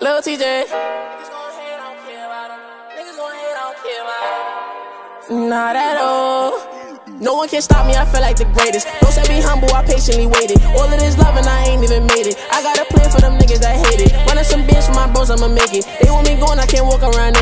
Lil TJ. Niggas gon' hate, I don't care about them. Niggas gon' hate, I don't care about them. Not at all. No one can stop me, I feel like the greatest. Don't say be humble, I patiently waited. All of this love and I ain't even made it. I got a plan for them niggas that hate it. Running some bands for my bros, I'ma make it. They want me going, I can't walk around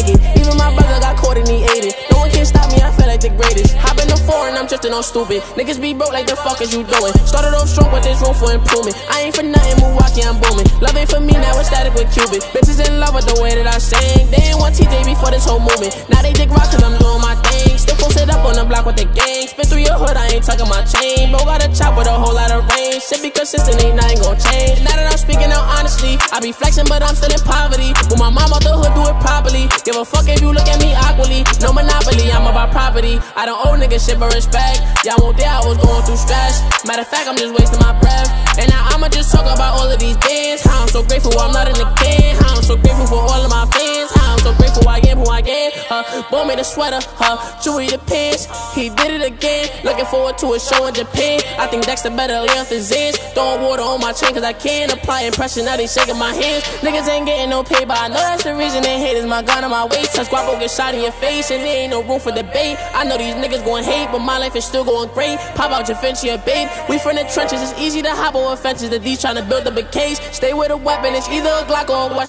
I'm stupid. Niggas be broke like the fuck is you doing? Started off strong, but there's room for improvement. I ain't for nothing, Milwaukee, I'm booming. Love ain't for me, now it's static with Cuban. Bitches in love with the way that I sing. They ain't want TJ before this whole movement. Now they dig rock cause I'm doing my thing. Still posted up on the block with the gang. Spin through your hood, I ain't tucking my chain. Bro, got a chop with a whole lot of range. Shit be consistent, ain't nothing gon' change. Now that I'm speaking out honestly, I be flexing, but I'm still in poverty. When my mom out the hood, do it properly. Give a fuck if you look at me awkwardly. No I'm property. I don't owe niggas shit but respect. Y'all won't there, I was going through stress. Matter of fact, I'm just wasting my breath. And now I'ma just talk about all of these things. How I'm so grateful I'm not in the can. Huh, bought me the sweater, huh, Chewy the pants. He did it again. Looking forward to a show in Japan. I think Dexter better lay off the Zans. Throwing water on my chain cause I can't apply impression. Now they shaking my hands. Niggas ain't getting no pay, but I know that's the reason they hate is my gun on my waist. Touch guapo get shot in your face and there ain't no room for debate. I know these niggas going hate, but my life is still going great. Pop out your Vinci, babe. We from the trenches, it's easy to hop over fences. The D's trying to build up a case. Stay with a weapon, it's either a Glock or a West.